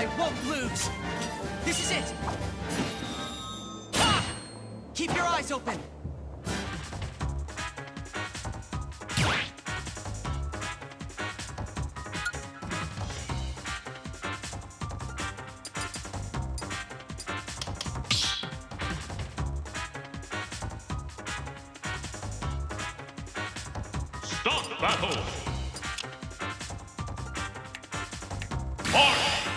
I won't lose. This is it. Keep your eyes open. Stop battle! Marth!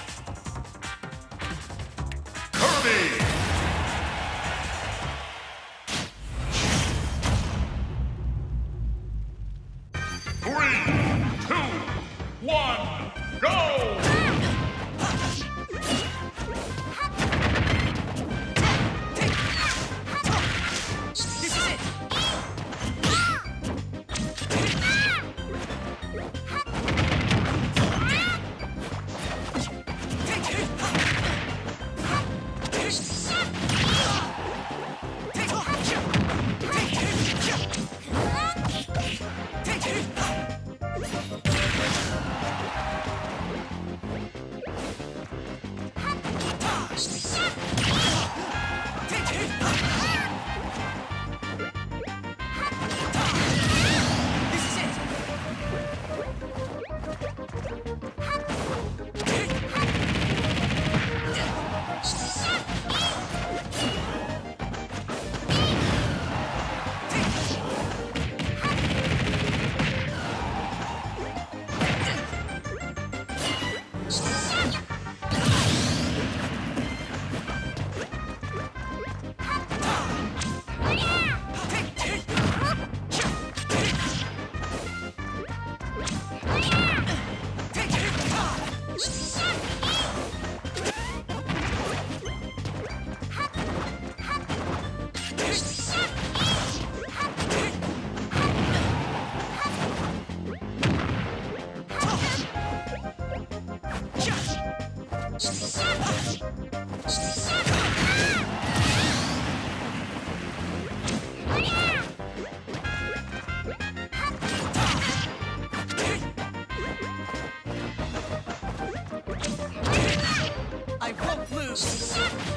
Won't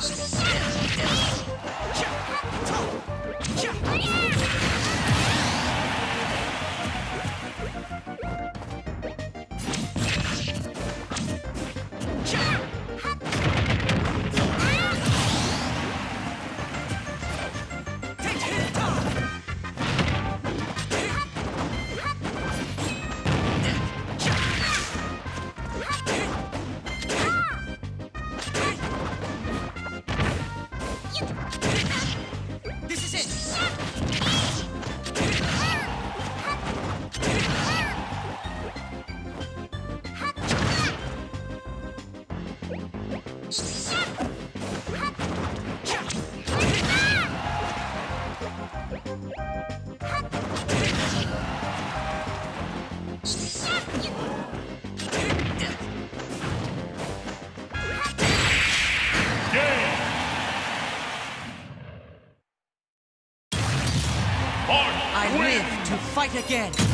This I live to fight again.